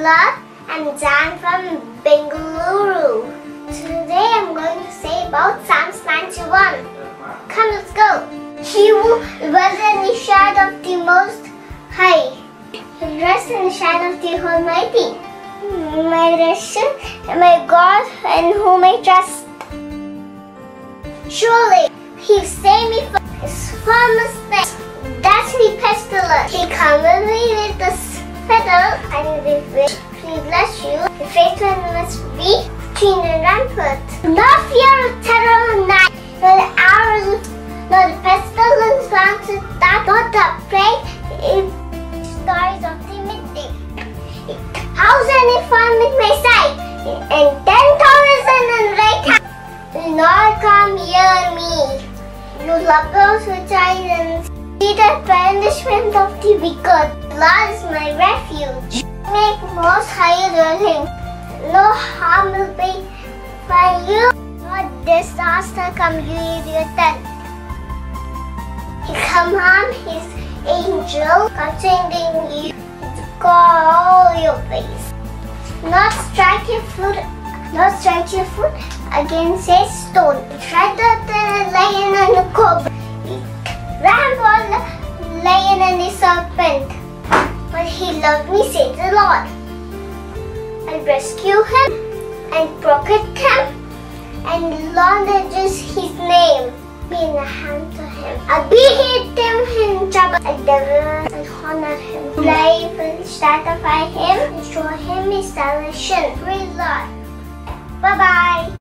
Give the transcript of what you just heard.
love. I'm John from Bengaluru. Today I'm going to say about Psalms 91. Come, let's go. He who dwells in the shadow of the Most High. He rests in the shadow of the Almighty. My direction, my God, in whom I trust. Surely He saved me from His firm. That's me pestilence. He covered me feather, and with which bless you. The faithfulness be between the rampart. No fear of terror night, nor the arrows, nor the pestilence lances that not the plague, if stories of the midday. Thousand if I with my side, and ten thousand in right hand. Do not come near me. You love those which I see the punishment of the wicked. Lord is my refuge. Make most high dwelling. No harm will be by you. No disaster come you your tent. He command his angel concerning you to guard your ways. Not strike your foot, not strike your foot against a stone. Tread the lion and loved me, says the Lord. I rescue him and protect him and acknowledges his name. Be in the hand to him. I beat him in trouble. I deliver and honor him. Life will satisfy him and show him his salvation. Praise Lord. Bye bye.